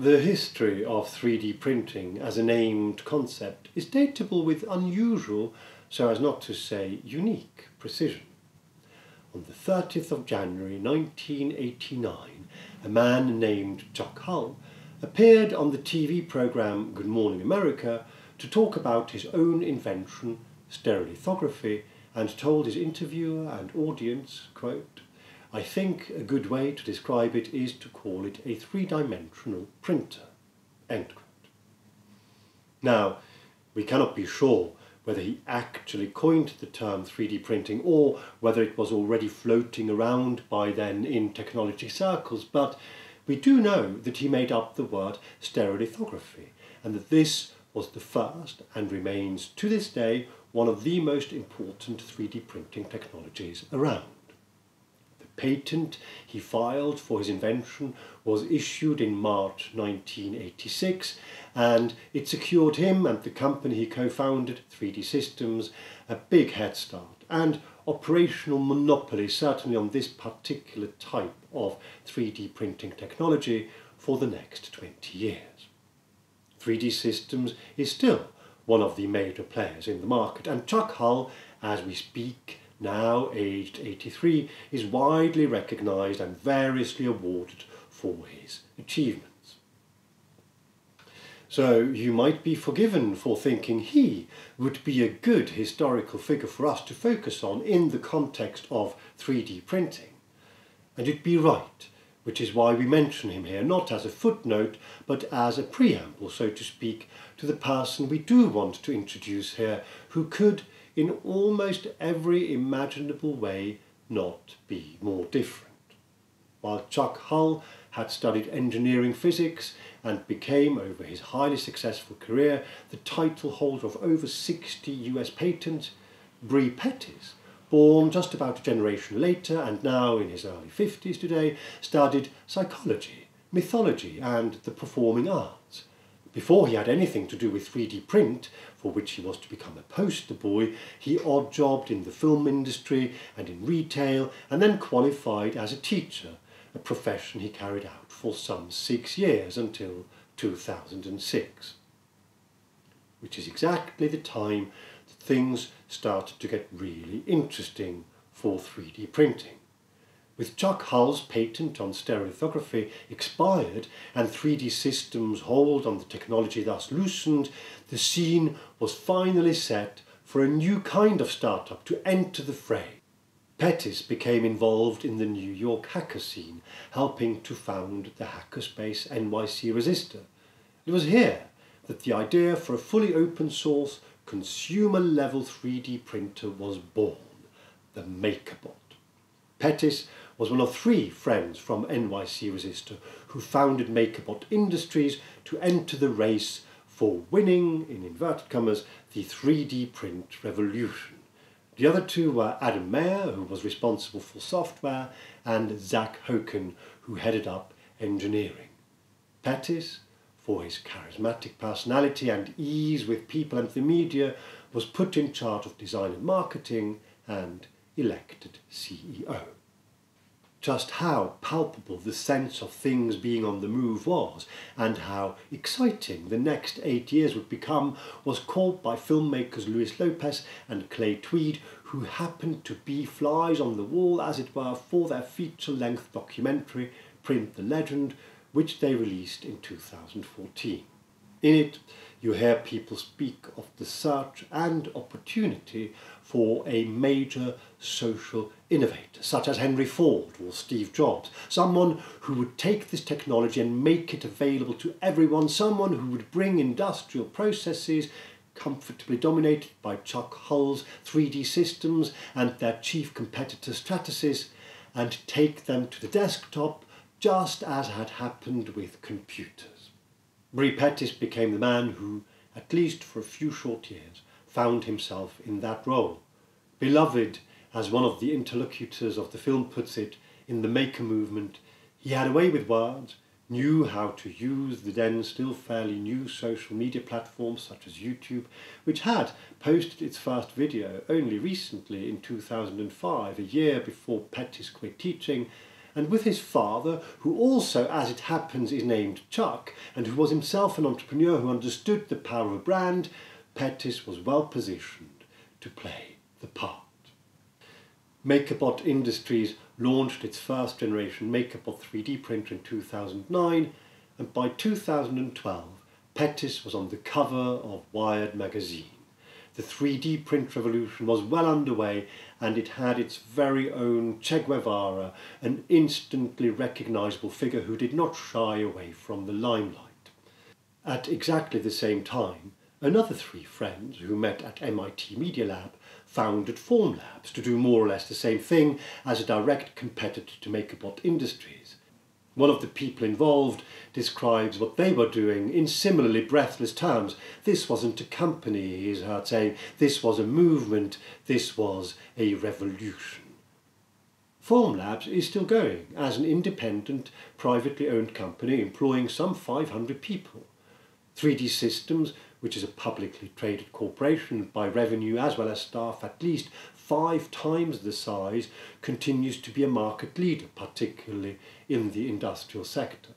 The history of 3D printing as a named concept is datable with unusual, so as not to say unique, precision. On the 30th of January 1989, a man named Chuck Hull appeared on the TV program Good Morning America to talk about his own invention, stereolithography, and told his interviewer and audience, quote, I think a good way to describe it is to call it a three-dimensional printer. Now, we cannot be sure whether he actually coined the term 3D printing or whether it was already floating around by then in technology circles, but we do know that he made up the word stereolithography and that this was the first and remains to this day one of the most important 3D printing technologies around patent he filed for his invention was issued in March 1986 and it secured him and the company he co-founded, 3D Systems, a big head start and operational monopoly certainly on this particular type of 3D printing technology for the next 20 years. 3D Systems is still one of the major players in the market and Chuck Hull, as we speak, now aged 83, is widely recognised and variously awarded for his achievements. So you might be forgiven for thinking he would be a good historical figure for us to focus on in the context of 3D printing. And you'd be right, which is why we mention him here, not as a footnote, but as a preamble, so to speak, to the person we do want to introduce here, who could, in almost every imaginable way not be more different. While Chuck Hull had studied engineering physics and became, over his highly successful career, the title holder of over 60 US patents, Bre Pettis, born just about a generation later and now in his early 50s today, studied psychology, mythology and the performing arts. Before he had anything to do with 3D print, for which he was to become a poster boy, he odd jobbed in the film industry and in retail and then qualified as a teacher, a profession he carried out for some six years until 2006. Which is exactly the time that things started to get really interesting for 3D printing. With Chuck Hull's patent on stereolithography expired and 3D Systems' hold on the technology thus loosened, the scene was finally set for a new kind of startup to enter the fray. Pettis became involved in the New York hacker scene, helping to found the hackerspace NYC Resistor. It was here that the idea for a fully open source, consumer level 3D printer was born, the MakerBot. Pettis was one of three friends from NYC Resistor who founded MakerBot Industries to enter the race for winning, in inverted commas, the 3D print revolution. The other two were Adam Mayer, who was responsible for software, and Zach Hoeken, who headed up engineering. Pettis, for his charismatic personality and ease with people and the media, was put in charge of design and marketing and elected CEO just how palpable the sense of things being on the move was and how exciting the next eight years would become was called by filmmakers Luis Lopez and Clay Tweel, who happened to be flies on the wall, as it were, for their feature length documentary, Print the Legend, which they released in 2014. In it, you hear people speak of the search and opportunity for a major social innovator, such as Henry Ford or Steve Jobs, someone who would take this technology and make it available to everyone, someone who would bring industrial processes comfortably dominated by Chuck Hull's 3D systems and their chief competitor Stratasys, and take them to the desktop just as had happened with computers. Bre Pettis became the man who, at least for a few short years, found himself in that role. Beloved, as one of the interlocutors of the film puts it, in the maker movement, he had a way with words, knew how to use the then still fairly new social media platforms such as YouTube, which had posted its first video only recently in 2005, a year before Pettis quit teaching, and with his father, who also, as it happens, is named Chuck, and who was himself an entrepreneur who understood the power of a brand, Pettis was well positioned to play the part. MakerBot Industries launched its first generation MakerBot 3D printer in 2009, and by 2012, Pettis was on the cover of Wired magazine. The 3D print revolution was well underway and it had its very own Che Guevara, an instantly recognizable figure who did not shy away from the limelight. At exactly the same time, another three friends who met at MIT Media Lab founded Formlabs to do more or less the same thing as a direct competitor to MakerBot Industries. One of the people involved describes what they were doing in similarly breathless terms. This wasn't a company, he's heard saying, this was a movement, this was a revolution. Formlabs is still going as an independent, privately owned company employing some 500 people. 3D Systems, which is a publicly traded corporation by revenue as well as staff at least five times the size, continues to be a market leader, particularly in the industrial sector.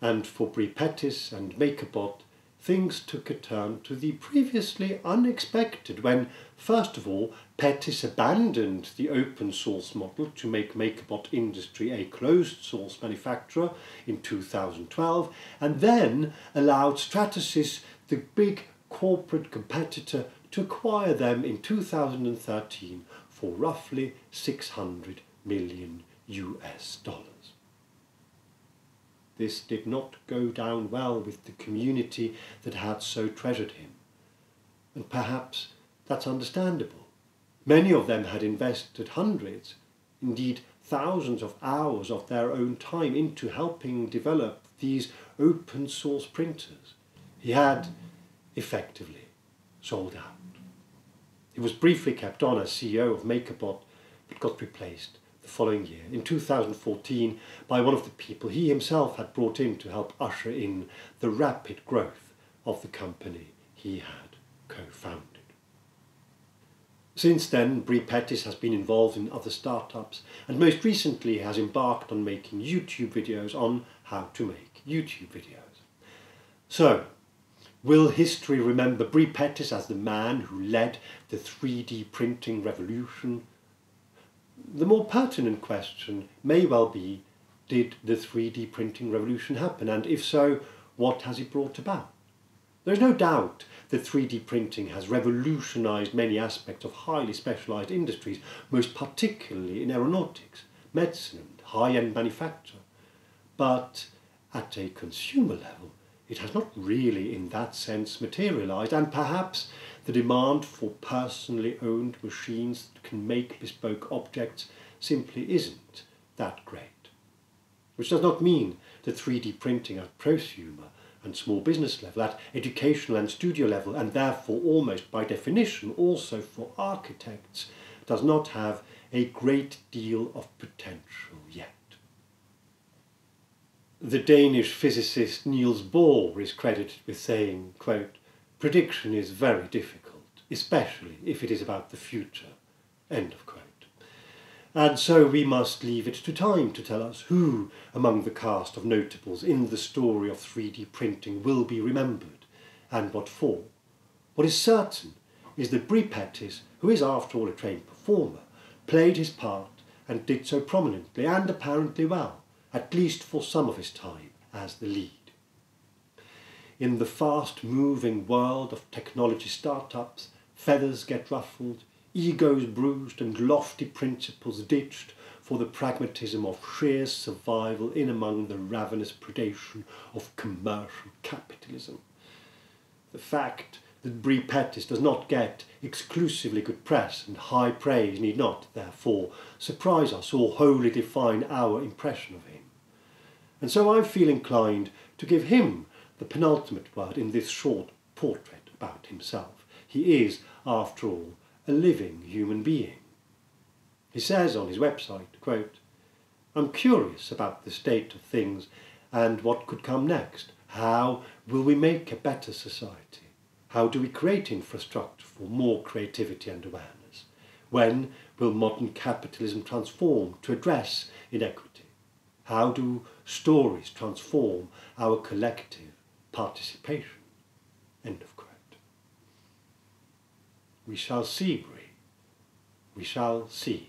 And for Bre Pettis and MakerBot, things took a turn to the previously unexpected when, first of all, Pettis abandoned the open source model to make MakerBot Industry a closed source manufacturer in 2012, and then allowed Stratasys, the big corporate competitor, to acquire them in 2013 for roughly 600 million US dollars. This did not go down well with the community that had so treasured him. And perhaps that's understandable. Many of them had invested hundreds, indeed thousands of hours of their own time into helping develop these open source printers. He had effectively sold out. He was briefly kept on as CEO of MakerBot, but got replaced the following year, in 2014, by one of the people he himself had brought in to help usher in the rapid growth of the company he had co-founded. Since then, Bre Pettis has been involved in other startups and most recently has embarked on making YouTube videos on how to make YouTube videos. So, will history remember Bre Pettis as the man who led the 3D printing revolution the more pertinent question may well be, did the 3D printing revolution happen? And if so, what has it brought about? There's no doubt that 3D printing has revolutionized many aspects of highly specialized industries, most particularly in aeronautics, medicine, and high-end manufacture. But at a consumer level, it has not really in that sense materialized, and perhaps the demand for personally owned machines that can make bespoke objects simply isn't that great. Which does not mean that 3D printing at prosumer and small business level, at educational and studio level, and therefore almost by definition also for architects, does not have a great deal of potential yet. The Danish physicist Niels Bohr is credited with saying, quote, Prediction is very difficult, especially if it is about the future. End of quote. And so we must leave it to time to tell us who among the cast of notables in the story of 3D printing will be remembered, and what for. What is certain is that Bre Pettis, who is after all a trained performer, played his part and did so prominently and apparently well, at least for some of his time as the lead in the fast moving world of technology startups, feathers get ruffled, egos bruised, and lofty principles ditched for the pragmatism of sheer survival in among the ravenous predation of commercial capitalism. The fact that Bre Pettis does not get exclusively good press and high praise need not, therefore, surprise us or wholly define our impression of him. And so I feel inclined to give him the penultimate word in this short portrait about himself. He is, after all, a living human being. He says on his website, quote, I'm curious about the state of things and what could come next. How will we make a better society? How do we create infrastructure for more creativity and awareness? When will modern capitalism transform to address inequity? How do stories transform our collective participation? End of quote. We shall see, Bre. We shall see.